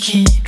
can't